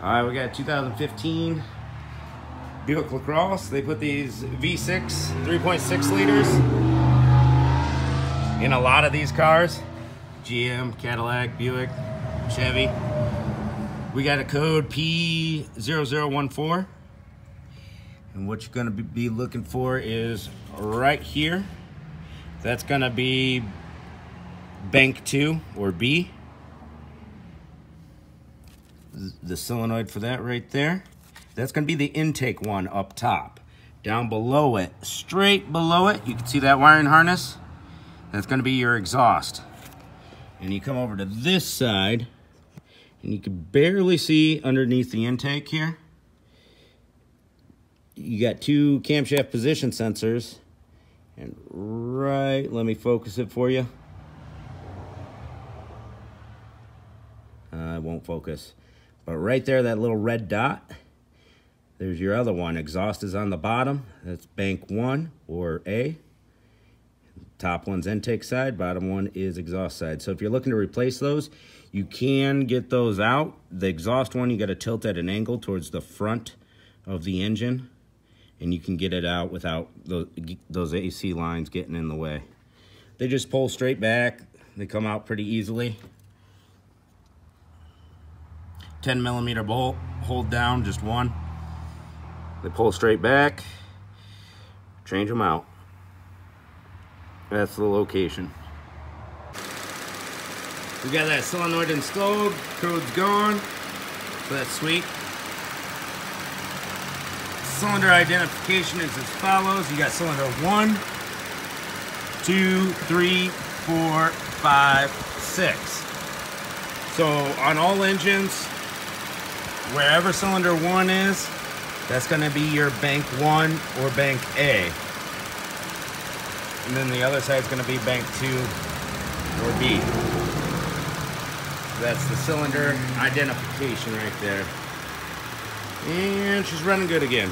All right, we got 2015 Buick LaCrosse. They put these V6 3.6 liters in a lot of these cars. GM, Cadillac, Buick, Chevy. We got a code P0014. And what you're gonna be looking for is right here. That's gonna be bank two or B. The solenoid for that right there. That's gonna be the intake one up top. Down below it, straight below it, you can see that wiring harness. That's gonna be your exhaust. And you come over to this side, and you can barely see underneath the intake here. You got two camshaft position sensors. And right, let me focus it for you. Uh, I won't focus. But right there, that little red dot, there's your other one. Exhaust is on the bottom. That's bank one or A. Top one's intake side, bottom one is exhaust side. So if you're looking to replace those, you can get those out. The exhaust one, you got to tilt at an angle towards the front of the engine, and you can get it out without those, those AC lines getting in the way. They just pull straight back. They come out pretty easily. 10 millimeter bolt, hold down just one. They pull straight back, change them out. That's the location. We got that solenoid installed, code's gone, so that's sweet. Cylinder identification is as follows. You got cylinder one, two, three, four, five, six. So on all engines, wherever cylinder one is, that's gonna be your bank one or bank A. And then the other side's gonna be bank two or B. That's the cylinder identification right there. And she's running good again.